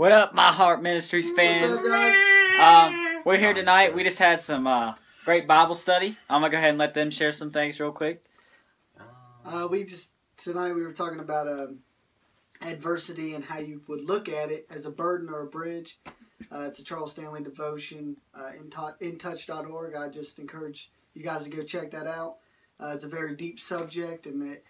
What up, My Heart Ministries fans? What's up, guys? Um, we're here tonight. We just had some uh, great Bible study. I'm gonna go ahead and let them share some things real quick. Uh, we just tonight we were talking about um, adversity and how you would look at it as a burden or a bridge. Uh, it's a Charles Stanley devotion uh, in ta- intouch.org. I just encourage you guys to go check that out. Uh, it's a very deep subject, and it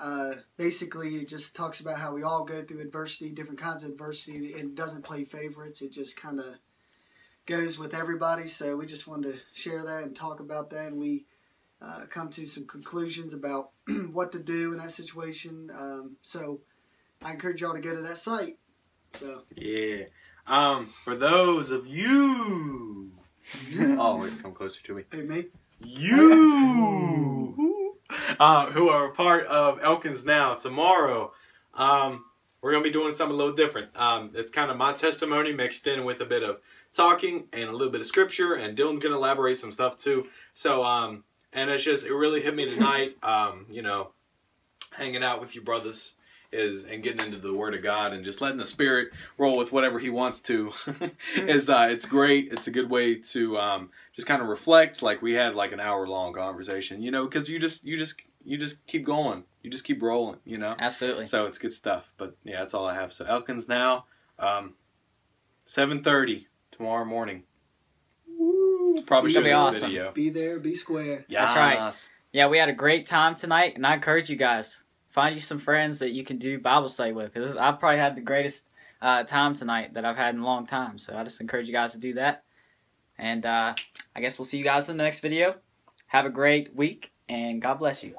uh, basically it just talks about how we all go through adversity, different kinds of adversity, and it doesn't play favorites. It just kind of goes with everybody. So we just wanted to share that and talk about that, and we uh, come to some conclusions about what to do in that situation. Um, so I encourage y'all to go to that site. So Yeah. Um, for those of you, oh wait, come closer to me. hey me, You, uh, who are a part of Elkins now tomorrow, um, we're gonna be doing something a little different. Um, it's kind of my testimony mixed in with a bit of talking and a little bit of scripture, and Dylan's gonna elaborate some stuff too. So, um, and it's just it really hit me tonight. Um, you know, hanging out with you brothers is and getting into the Word of God and just letting the Spirit roll with whatever He wants to is uh, it's great. It's a good way to um, just kind of reflect. Like we had like an hour long conversation, you know, because you just you just you just keep going, you just keep rolling, you know. Absolutely. So it's good stuff. But yeah, that's all I have. So Elkins now, um, seven thirty tomorrow morning. Woo, Probably It's show gonna be this awesome. video. be there, be square. That's right. Yeah, we had a great time tonight, and I encourage you guys find you some friends that you can do Bible study with. 'Cause I probably had the greatest uh, time tonight that I've had in a long time. So I just encourage you guys to do that. And uh, I guess we'll see you guys in the next video. Have a great week, and God bless you.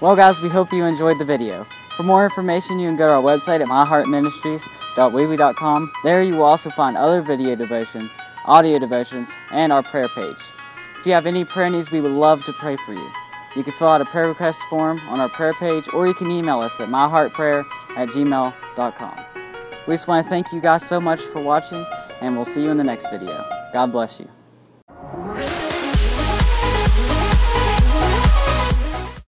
Well, guys, we hope you enjoyed the video. For more information, you can go to our website at myheartministries.weebly.com. There you will also find other video devotions, audio devotions, and our prayer page. If you have any prayer needs, we would love to pray for you. You can fill out a prayer request form on our prayer page, or you can email us at myheartprayer at gmail.com. We just want to thank you guys so much for watching, and we'll see you in the next video. God bless you.